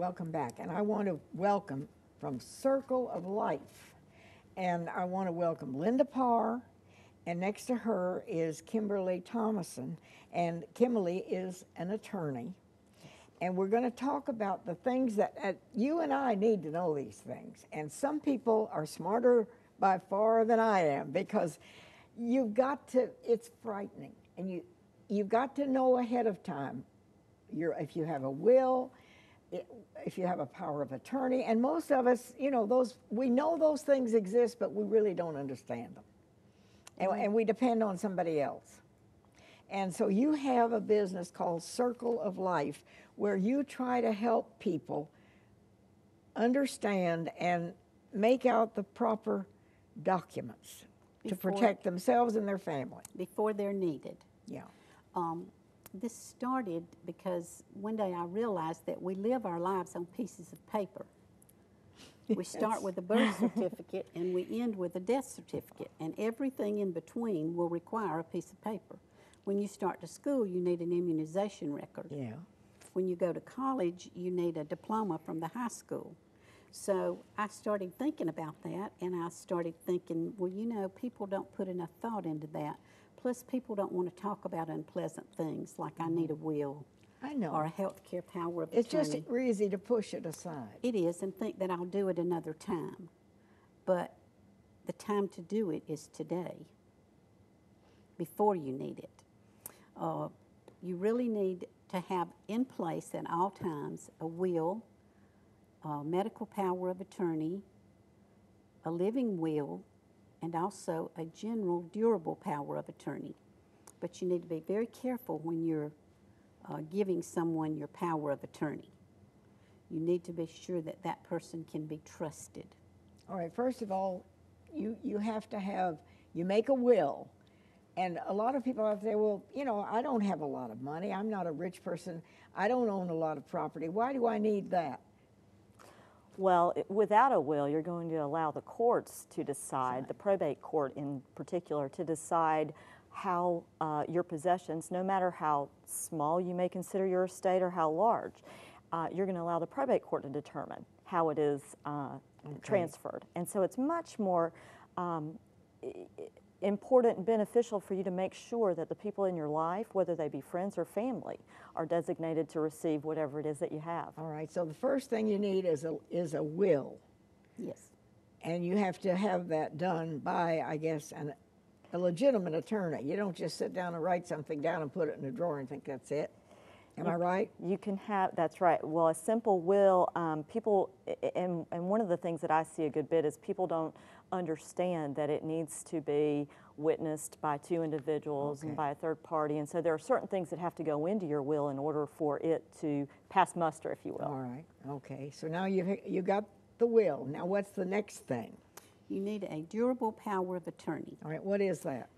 welcome back. And I want to welcome from Circle of Life. And I want to welcome Linda Parr. And next to her is Kimberly Thomason. And Kimberly is an attorney. And we're going to talk about the things that uh, you and I need to know these things. And some people are smarter by far than I am because you've got to, it's frightening. And you, you've got to know ahead of time your, if you have a will, if you have a power of attorney, and most of us, you know, those we know those things exist, but we really don't understand them, and, and we depend on somebody else. And so you have a business called Circle of Life, where you try to help people understand and make out the proper documents Before- to protect themselves and their family. before they're needed. Yeah. Um, this started because one day I realized that we live our lives on pieces of paper. We start with a birth certificate and we end with a death certificate, and everything in between will require a piece of paper. When you start to school, you need an immunization record. Yeah. When you go to college, you need a diploma from the high school. So I started thinking about that, and I started thinking, well, you know, people don't put enough thought into that. Plus, people don't want to talk about unpleasant things like I need a will I know. or a health care power of It's attorney. It's just easy to push it aside. It is, and think that I'll do it another time. But the time to do it is today, before you need it. Uh, you really need to have in place at all times a will, a medical power of attorney, a living will, and also a general durable power of attorney. But you need to be very careful when you're uh, giving someone your power of attorney you need to be sure that that person can be trusted. All right, first of all, you, you have to have, you make a will. And a lot of people out there, well, you know, I don't have a lot of money. I'm not a rich person. I don't own a lot of property. Why do I need that? Well, without a will, you're going to allow the courts to decide, the probate court in particular, to decide how uh, your possessions, no matter how small you may consider your estate or how large, uh, you're going to allow the probate court to determine how it is uh, transferred. And so it's much more um, important and beneficial for you to make sure that the people in your life, whether they be friends or family, are designated to receive whatever it is that you have. All right, so the first thing you need is a, is a will. Yes. And you have to have that done by, I guess, an, a legitimate attorney. You don't just sit down and write something down and put it in a drawer and think that's it. Am I right? You can have, that's right. Well, a simple will, um, people, i- i- and, and one of the things that I see a good bit is people don't understand that it needs to be witnessed by two individuals Okay. and by a third party. And so there are certain things that have to go into your will in order for it to pass muster, if you will. All right, okay. So now you you got the will. Now what's the next thing? You need a durable power of attorney. All right, what is that?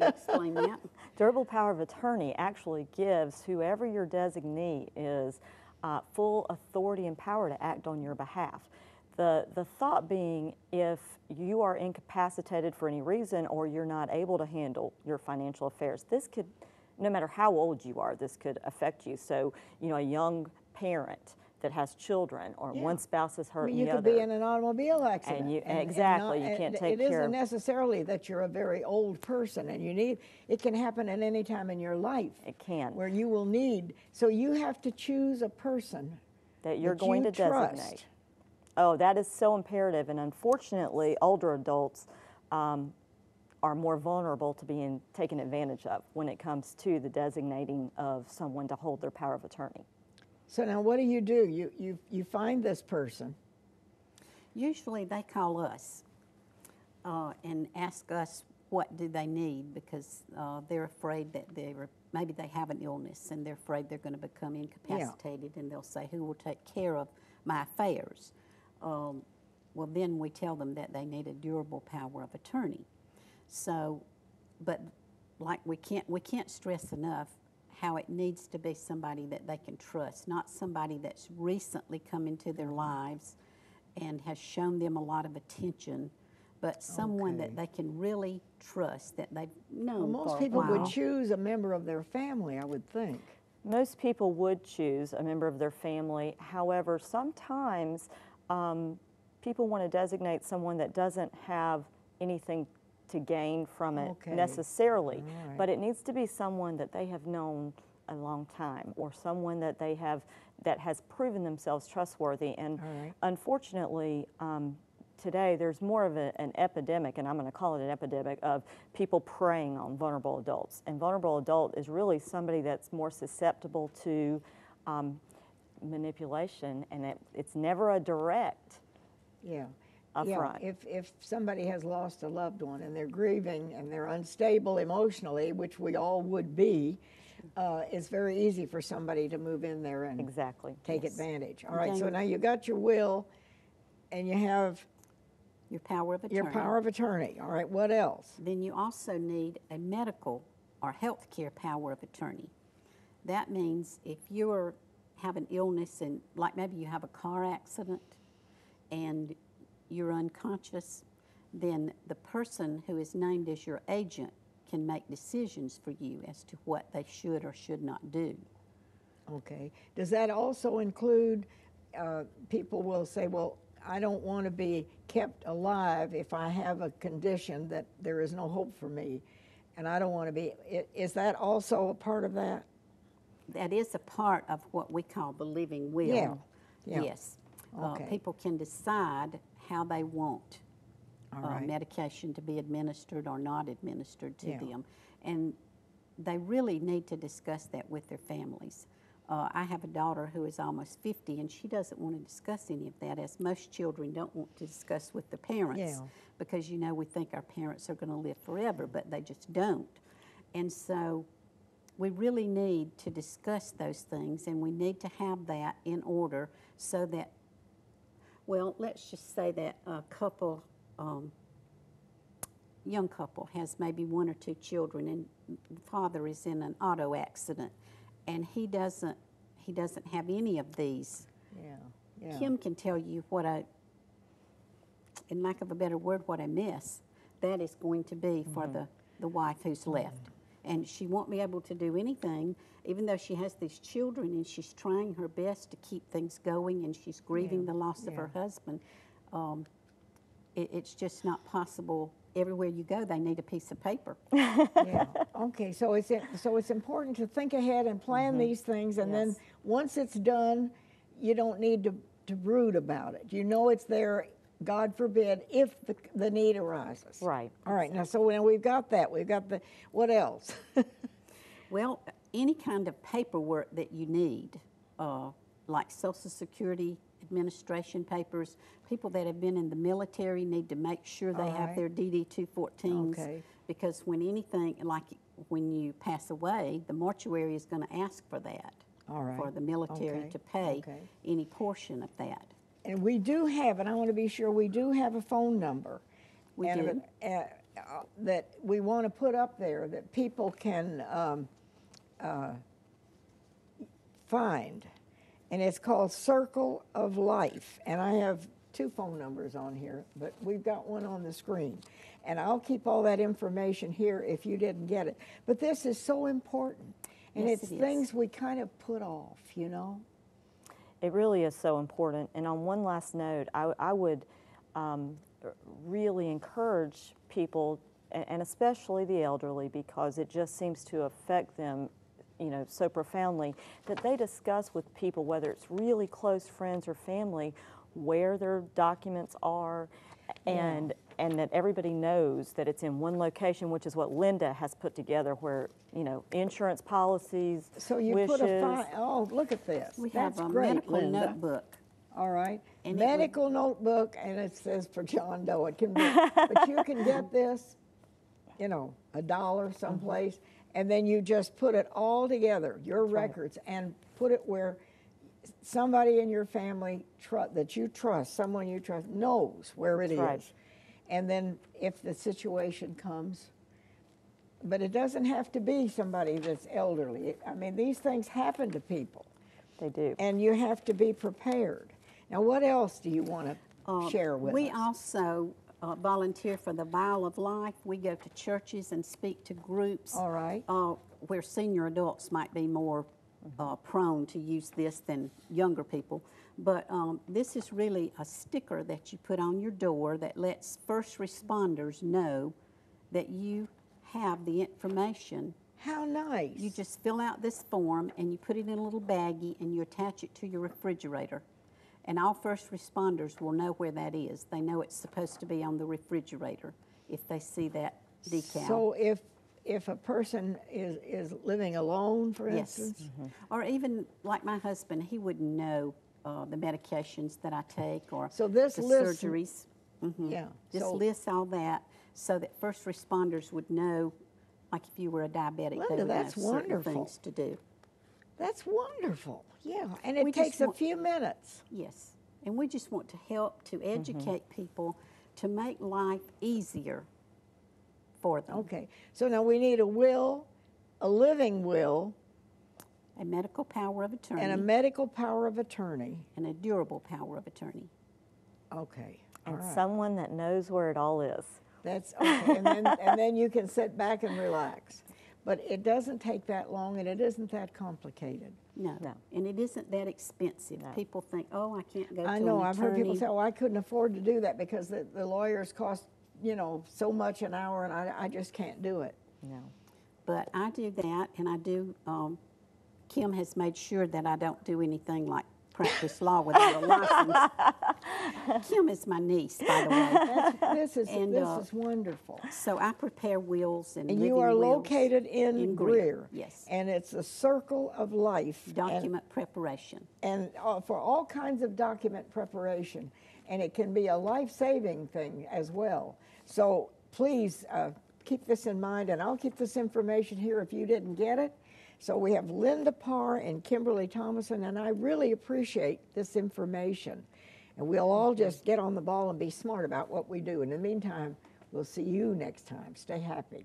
Explain that. Durable power of attorney actually gives whoever your designee is uh, full authority and power to act on your behalf. The, the thought being if you are incapacitated for any reason or you're not able to handle your financial affairs, this could, no matter how old you are, this could affect you. So, you know, a young parent that has children or Yeah. one spouse is I hurt mean, you the could other. be in an automobile accident. you- and- and exactly, you can't it- take It care isn't necessarily that you're a very old person and you need, it can happen at any time in your life. It can. Where you will need, so you have to choose a person that you're that going you to designate. trust. Oh, that is so imperative, and unfortunately, older adults um, are more vulnerable to being taken advantage of when it comes to the designating of someone to hold their power of attorney. So now what do you do? You, you, you find this person. Usually they call us uh, and ask us what do they need because uh, they're afraid that they're maybe they have an illness and they're afraid they're going to become incapacitated and they'll say who will take care of my affairs. Um, well, then we tell them that they need a durable power of attorney. So, but like we can't we can't stress enough how it needs to be somebody that they can trust, not somebody that's recently come into their lives and has shown them a lot of attention, but someone Okay. that they can really trust that they've known Well, most for a people while. would choose a member of their family, I would think. Most people would choose a member of their family. However, sometimes um, people want to designate someone that doesn't have anything to gain from it Okay. necessarily, right. but it needs to be someone that they have known a long time or someone that they have that has proven themselves trustworthy. And right. unfortunately, um, today there's more of a, an epidemic, and I'm going to call it an epidemic, of people preying on vulnerable adults. And vulnerable adult is really somebody that's more susceptible to um, manipulation, and it, it's never a direct. Yeah. Yeah. front. If, if somebody has lost a loved one and they're grieving and they're unstable emotionally, which we all would be, uh, it's very easy for somebody to move in there and Exactly. take yes. advantage. All right, so now you got your will and you have Your power of attorney. your power of attorney. All right, what else? Then you also need a medical or health care power of attorney. That means if you are have an illness and like maybe you have a car accident and you're unconscious, then the person who is named as your agent can make decisions for you as to what they should or should not do. Okay. Does that also include, uh, people will say, well, I don't want to be kept alive if I have a condition that there is no hope for me, and I don't want to be, is that also a part of that? That is a part of what we call the living will. Yeah, yeah. Yes. Uh, Okay. people can decide how they want uh, right. medication to be administered or not administered to Yeah. them. And they really need to discuss that with their families. Uh, I have a daughter who is almost 50, and she doesn't want to discuss any of that, as most children don't want to discuss with their parents. Yeah. Because, you know, we think our parents are going to live forever, but they just don't. And so we really need to discuss those things, and we need to have that in order so that, well, let's just say that a couple, um, young couple has maybe one or two children, and the father is in an auto accident, and he doesn't, he doesn't have any of these. Yeah, yeah. Kim can tell you what a, in lack of a better word, what I miss. that is going to be for the, the wife who's left. And she won't be able to do anything, even though she has these children and she's trying her best to keep things going and she's grieving the loss of her husband. Um, it, it's just not possible. Everywhere you go, they need a piece of paper. yeah. Okay, so it's so it's important to think ahead and plan Mm-hmm. these things, and then once it's done, you don't need to to brood about it. You know it's there. God forbid if the the need arises. Right. All right. Now, so now we've got that. We've got the what else? Well, any kind of paperwork that you need, uh, like Social Security Administration papers, people that have been in the military need to make sure they All have their DD 214s. Okay. Because when anything, like when you pass away, the mortuary is going to ask for that. All right. For the military Okay. to pay Okay. any portion of that. And we do have, and I want to be sure we do have a phone number. We and do. uh, uh, that we want to put up there that people can um, uh, find. And it's called Circle of Life. And I have two phone numbers on here, but we've got one on the screen. And I'll keep all that information here if you didn't get it. But this is so important. And Yes, it's it things we kind of put off, you know? It really is so important. And on one last note, I, I would um, really encourage people, and especially the elderly, because it just seems to affect them, you know, so profoundly, that they discuss with people, whether it's really close friends or family, where their documents are, and and that everybody knows that it's in one location, which is what Linda has put together, where you know insurance policies, So you wishes. put a file, oh, look at this. We That's have a great, medical Linda. notebook. All right. And it would- Medical notebook, and it says for John Doe. It can be, but you can get this, you know, a dollar Mm-hmm. someplace, and then you just put it all together, your records, and put it where somebody in your family tru- that you trust, someone you trust, knows where it is. That's right. And then if the situation comes, but it doesn't have to be somebody that's elderly. I mean, these things happen to people They do. and you have to be prepared. Now, what else do you want to Uh, share with we us? also uh, volunteer for the Vial of Life. We go to churches and speak to groups All right. uh, where senior adults might be more uh, prone to use this than younger people. But um, this is really a sticker that you put on your door that lets first responders know that you have the information How nice. you just fill out this form and you put it in a little baggie and you attach it to your refrigerator. And all first responders will know where that is. They know it's supposed to be on the refrigerator if they see that decal. So if, if a person is, is living alone, for yes. instance? Or even like my husband, he wouldn't know uh, the medications that I take or So this the lists- surgeries. Mhm. Yeah. Just so- lists all that so that first responders would know, like if you were a diabetic, they Linda, would know that's certain wonderful. things to do. That's wonderful, yeah. And it We takes a few minutes. Yes, and we just want to help to Mm-hmm. educate people to make life easier for them. Okay, so now we need a will, a living will, A medical power of attorney and a medical power of attorney. and a durable power of attorney. Okay, all And right. someone that knows where it all is. That's, okay, and then, and then you can sit back and relax. But it doesn't take that long and it isn't that complicated. No. No. And it isn't that expensive. No. People think, oh, I can't go to I an know, I've heard people say, oh, I couldn't afford to do that because the, the lawyers cost, you know, so much an hour and I, I just can't do it. No. But I do that, and I do, um, Kim has made sure that I don't do anything like practice law without a license. Kim is my niece, by the way. That's, this is, And, this uh, is wonderful. So I prepare wills and And you are located in in Greer. Greer, yes. And it's a circle of life. and- Document preparation. and uh, for all kinds of document preparation. And it can be a life-saving thing as well. So please uh, keep this in mind, and I'll keep this information here if you didn't get it. So we have Linda Parr and Kimberly Thomason, and I really appreciate this information. And we'll all just get on the ball and be smart about what we do. In the meantime, we'll see you next time. Stay happy.